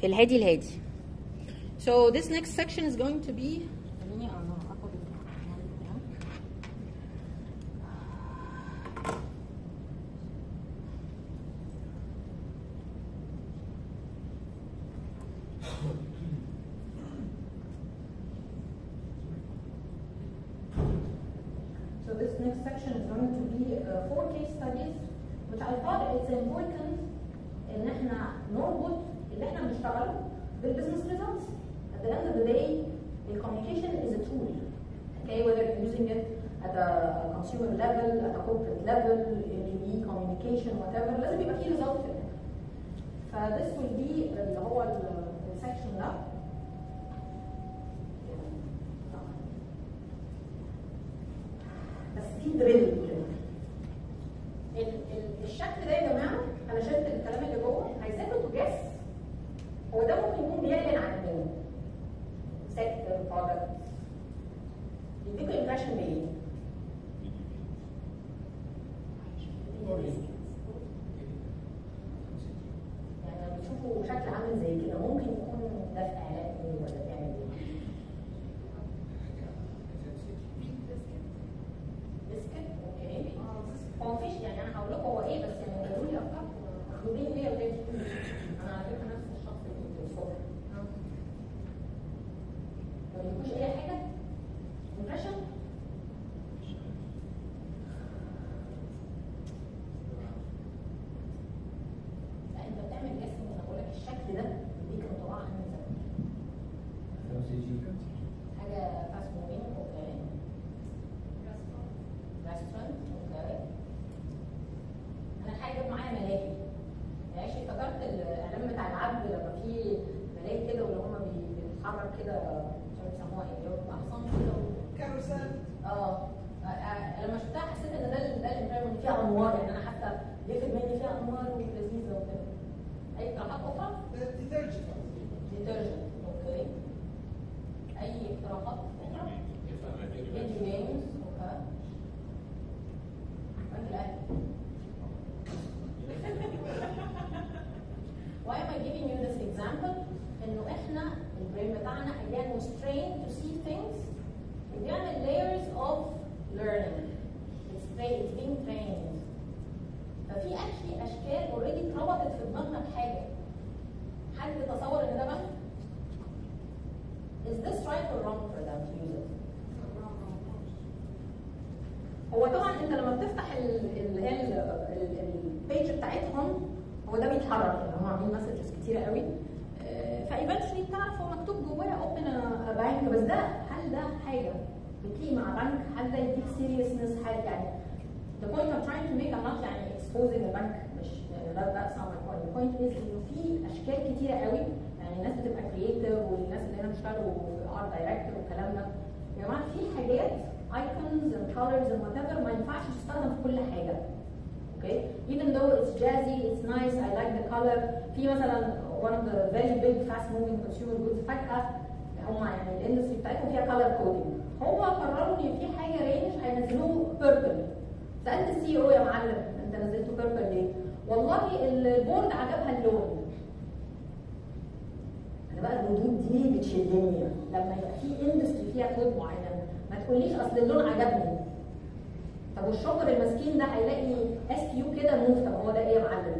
في الهادي الهادي so this next section is going to be خليني اخد So this next section is going to be uh, four case studies which I thought it's important ان احنا نربط اللي إحنا بنشتغله بالbusiness results. At the end of the day, the communication is a tool. Okay, whether you're using it at a consumer level, at a corporate level, employee communication, whatever, لازم يبقى فيه result في الآخر. ف this will be اللي هو السكشن ده. بس في drill كده. ال- ال- الشكل ده يا جماعة أنا شلت الكلام اللي جوه عايزاكم ت guess هو ده ممكن يكون بيعلن عن مين؟ sector product يديكوا impression بايه؟ يعني بتشوفوا شكل عامل زي كده ممكن يكون ده في اعلان إيه ولا بيعمل إيه؟ بسكت okay هو مفيش يعني أنا هقول لكم هو إيه بس يعني قولوا لي افكاركم مخلوقين ليه ولا أنا على فكره نفس الشخص اللي كنت الصبح ما بيقولوش أي حاجة؟ impression لا أنت بتعمل جسم أنا بقول الشكل ده بيديك انطباع عامل إزاي حاجة fast moving okay restaurant okay أنا الحاجة جت معايا ملاهي. ماشي افتكرت الأعلان بتاع العبد لما في ملاهي كده واللي هم بيتحرك كده مش عارف يسموها إيه؟ اللي هو حصان كده carousel. آه. آه، آه، لما شفتها حسيت إن ده ده ان فيها أنوار يعني أنا حتى لفت مني فيها أنوار ولذيذة وكده. أي اقتراحات أخرى؟ detergent detergent okay. أي اقتراحات أخرى؟ video games okay بنك الاهلي Why am I giving you this example? انه إحنا بتاعنا again was trained to see things وبيعمل layers of learning. It's it's being trained. ففي actually أشكال already اتربطت في دماغنا بحاجه. حد تصور إن ده بنك؟ Is this right or wrong for them to use it? هو طبعا أنت لما بتفتح ال- هي ال page بتاعتهم هو ده بيتحرك يعني هم عاملين messages كتيرة قوي ف eventually بتعرف هو مكتوب جواه open bank بس ده هل ده حاجة؟ بتليق مع بنك هل ده يديك seriousness هل يعني the point I'm trying to make I'm not يعني exposing البنك مش يعني ده that's not my point the point is إنه في أشكال كتيرة قوي. يعني الناس بتبقى creative والناس اللي هنا بيشتغلوا في art director والكلام ده. يا جماعة في حاجات icons and colors and whatever ما ينفعش تستخدم في كل حاجة. Okay even though it's jazzy it's nice the color. في مثلا one of the very big fast moving consumer goods فجأة هم يعني ال industry بتاعتهم فيها color coding. هو قرروا إن في حاجة range هينزلوه purple. سألت ال CEO يا معلم أنت نزلته purple ليه؟ والله ال board عجبها اللون. أنا بقى الردود دي بتشدني. لما يبقى في industry فيها كود معين ما تقوليش أصل اللون عجبني. طب وال shopper المسكين ده هيلاقي SKU كده موف طب هو ده إيه يا معلم؟